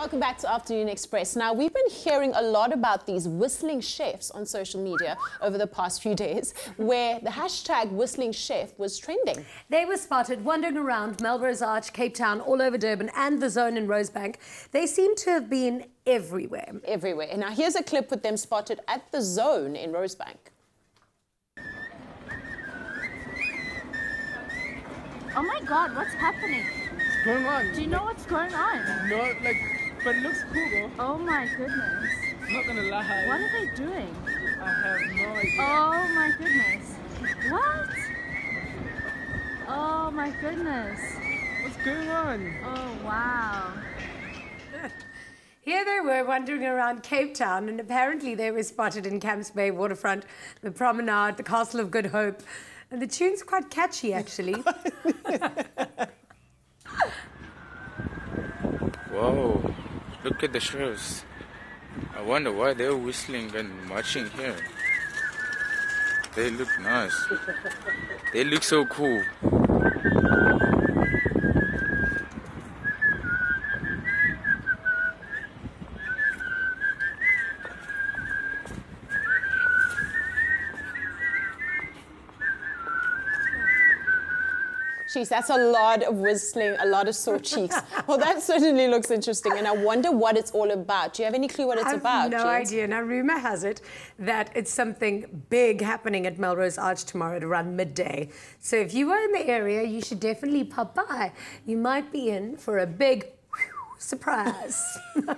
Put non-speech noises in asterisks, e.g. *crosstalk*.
Welcome back to Afternoon Express. Now, we've been hearing a lot about these whistling chefs on social media over the past few days, *laughs* where the hashtag whistling chef was trending. They were spotted wandering around Melrose Arch, Cape Town, all over Durban, and the zone in Rosebank. They seem to have been everywhere. Everywhere. And now, here's a clip with them spotted at the zone in Rosebank. Oh my god, what's happening? What's going on? Do you know what's going on? No, like, but it looks cool though. Oh my goodness. Not gonna lie. What are they doing? I have no idea. Oh my goodness. What? Oh my goodness. What's going on? Oh wow. *laughs* Here they were wandering around Cape Town, and apparently they were spotted in Camps Bay waterfront, the promenade, the Castle of Good Hope. And the tune's quite catchy, actually. *laughs* *laughs* Whoa, look at the chefs. I wonder why they're whistling and marching here. They look nice. They look so cool. Jeez, that's a lot of whistling, a lot of sore *laughs* cheeks. Well, that certainly looks interesting, and I wonder what it's all about. Do you have any clue what it's I have about? no Jess? idea. Now, rumor has it that it's something big happening at Melrose Arch tomorrow at around midday. So if you are in the area, you should definitely pop by. You might be in for a big surprise. *laughs*